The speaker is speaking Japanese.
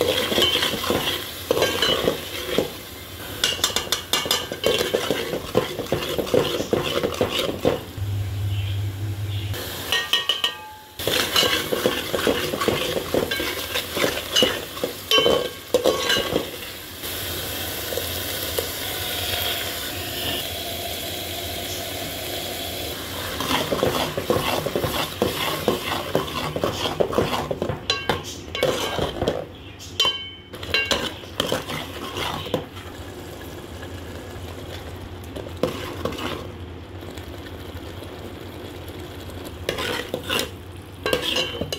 you よいしょ。